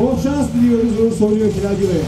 Bol şans diliyoruz onu soruyor Hilal Kilagi Bey.